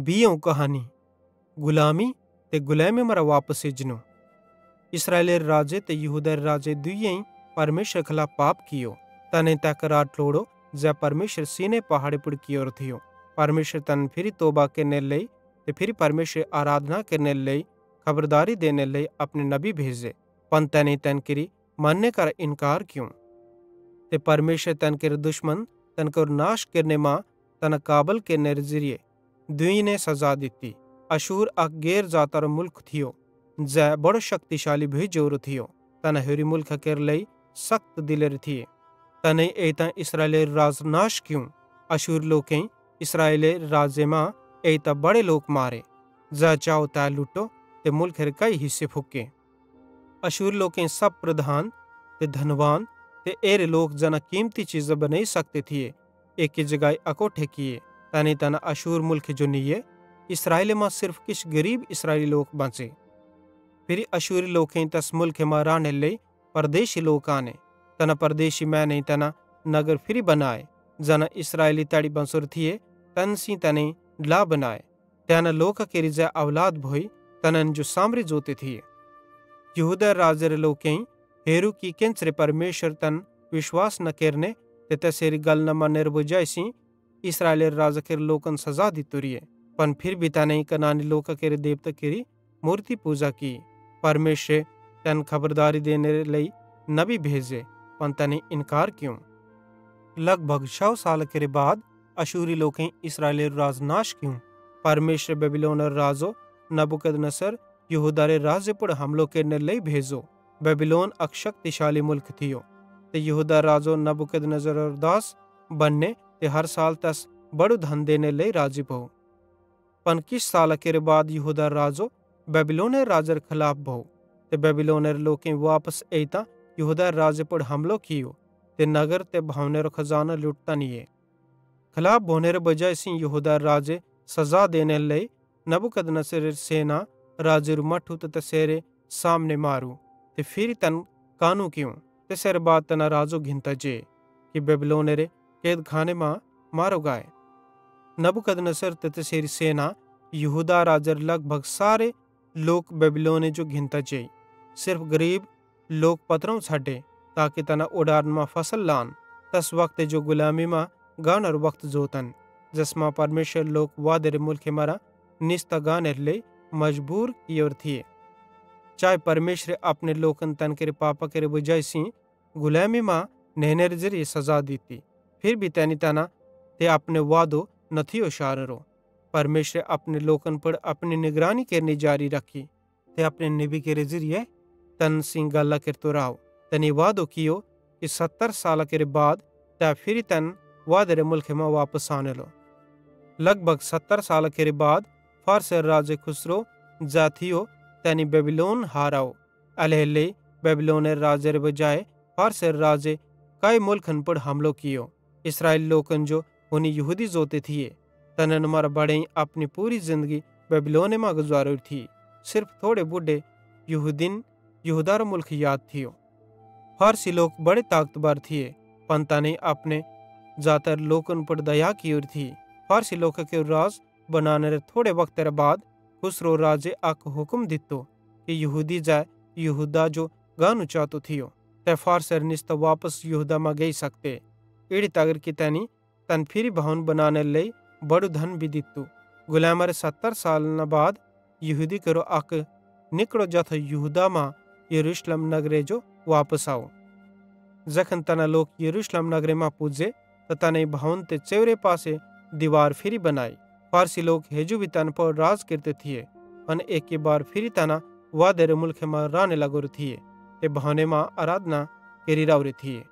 बीएँ कहानी, गुलामी ते गुलामी मरां वापस एजनो। इस्राएलेरे राज़े ते यहूदारे राज़े दुइयेईं परमेशरे खलाफ पाप कियो। तैनेईं तै करार ट्लोड़ो ज़ै परमेशरे सीनै पहाड़े पुड़ कियोरो थियो। परमेशरे तैन फिरी तोबा केरनेरे लेइ ते फिरी परमेशरेरी आराधना केरनेरे लेइ खबरदारी देनेरे लेइ अपने नबी भेज़े, पन तैनेईं तैन केरि मन्ने करां इन्कार कियूं। ते परमेशरे तैन केरे दुश्मन तैन केरो नाश केरने माँ तैना काबल केरनेरे ज़िरिये दुइने सज़ा दित्ती। अशूर अक गैर ज़ातारो मुलख थियो। ज़ै बड़ो शक्तिशाली भोइ जोरो थियो तैना होरि मुलखां केरे लेइ सखत दिलेरे थिये। तैनेईं एइतां इस्राएलेरू राज़ नाश कियूं? अशूर लोकेईं इस्राएलेरे राज़्ज़े माँ एइतां बड़े लोक मारे। ज़ै चाव तै लुट्टो, ते मुलखेरे कई हिस्से फुके अशूर लोकेईं सब प्रधान, ते धनवान, ते एरे लोक ज़ैना कीमती चीज़ां बनेइ सकते थिये एक्की जगाई अकोट्ठे किए। तैनेईं तैना अशूर मुलखे जो नीये, इस्राएले माँ सिर्फ़ किछ गरीब इस्राएली लोक बच़े फिरी अशूरी लोकेईं तैस मुलखे माँ रानेरे लेइ परदेशी लोक आने, तैना परदेशी मैनेईं तैना नगर फिरी बनाए, ज़ैना इस्राएली तैड़ी बंच़ोरे थिये, तैन सेइं तैनेईं ड्ला बनाए। तैना लोकां केरि ज़ै औलाद भोइ तैनन् जो सामरी ज़ोते थिये। यहूदा राज़ेरे लोकेईं, हेरू कि केन्च़रे परमेशर तैन विश्वास न केरने ते तैसेरी गल न मन्नेरे वजाई सेइं राज़ां केरे लोकन सज़ा दित्तोरीए पन फिर भी तैनेईं कनानी लोकां केरे देबतां केरि मूर्ति पूज़ा की। परमेशरे तैन खबरदारी देनेरे लेइ नबी भेज़े, पन तैनेईं इन्कार कियूं। लगभग शौ सालां केरे बाद अशूरी लोकेईं इस्राएलेरू राज़ नाश कियूं। परमेशरे बेबीलोनेरो राज़ो नबुकदनेस्सर यहूदारे राज़्ज़े पुड़ हमलो केरनेरे लेइ भेज़ो। बेबीलोन अक शक्तिशाली मुलख थियो। ते यहूदा राज़ो नबुकदनेस्सरेरो दास बन्ने ते हर साल तैस बड़ू धन देनेरे लेइ राज़ी भोव पन किछ सालां केरे बाद यहूदा राज़ो बेबीलोनेरे राज़ेरे खलाफ भोव ते बेबीलोनेरे लोकेईं वापस एइतां यहूदा राज़्ज़े पुड़ हमलो कियो ते नगर ते भवनेरो खज़ानो लुटतां निये खलाफ भोनेरे वजाई सेइं यहूदा राज़े सज़ा देनेरे लेइ नबुकदनेस्सरेरी सेना राज़ेरू मट्ठू ते तैसेरे सामने मारू ते फिरी तैन कानू कियूं, तैसेरे बाद तैना राज़ो घिन्तां जे कि बेबीलोनेरे कैदखाने माँ मारो गाए। नबुकदनेस्सर ते तैसेरी सेना यहूदा राज़ेरे लगभग सारे लोक बेबीलोने जो घिन्तां जेई। सिर्फ़ गरीब लोक पत्रोवं छ़ड्डे ताकि तैना उडारन माँ फ़सल लान। तैस वक्ते जो गुलामी माँ गानेरो वक्त ज़ोतन, ज़ैस माँ परमेशर लोक वादेरे मुलखे मरां निस्तां गानेरे लेइ मजबूर कियोरे थिये। चाए परमेशरे अपने लोकन तन केरे पापा केरे वजाई सेइं गुलामी माँ नेनेरे ज़रिए सज़ा दित्ती। फिर भी तैनी तैना, ते अपने वादो न थियो शारेरो परमेशरे अपने लोकन पुड़ अपनी निगरानी केरनि जारी रखी। ते अपने नेबी केरे ज़िरिये तैन सेइं गल्लां केरतो राव तैनी वादो कियो कि सत्तर सालां केरे बाद तै फिरी तैन वादेरे मुलखे माँ वापस आनेलो। लगभग सत्तर सालां केरे बाद फारसेरो राज़े खुसरो ज़ै थियो, तैनी बेबीलोन हाराव एल्हेरेलेइ बेबीलोनेरे राज़ेरे बजाए फारसेरे राज़े काई मुलखन पुड़ हमलो कियो। इस्राएली लोकन जो हुनी यहूदी ज़ोते थिये, तैनन् मरां बड़ेईं अपनी पूरी ज़िन्दगी बेबीलोने माँ गुज़ारोरी थी। सिर्फ़ थोड़े बुढे यहूदिन यहूदारो मुल्ख याद थियो। फारसी लोक बड़े ताकतवर थिये, पन तैनेईं अपने ज़ातर लोकन पुड़ दया कियोरी थी। फारसी लोकां केरू राज़ बनानेरे थोड़े वक्तेरे बाद खुसरो राज़े अक हुक्म दित्तो कि यहूदी ज़ै यहूदा जो गानू चातो थियो, तै फारसेरे निस्तां वापस यहूदा माँ गेइ सकते। इड़ी तगर कि तैनी तैन फिरी भवन बनानेरे लेइ बड़ू धन भी दित्तू। गुलामेरे सत्तर सालन बाद यहूदी केरो अक निकड़ो जथो यहूदा माँ यरूशलेम नगरे जो वापस आव ज़ैखन तैना लोक यरूशलेम नगरे माँ पुज़े, त तैनेईं भवन ते च़ेव्रे पासे दीवार फिरी बनाई। फारसी लोक हेजू भी तैन पुड़ राज़ केरते थिये, पन एक्की बार फिरी तैना वादेरे मुलखे माँ राने लगोरे थिये, ते भवने माँ आराधना केरि राओरे थिये।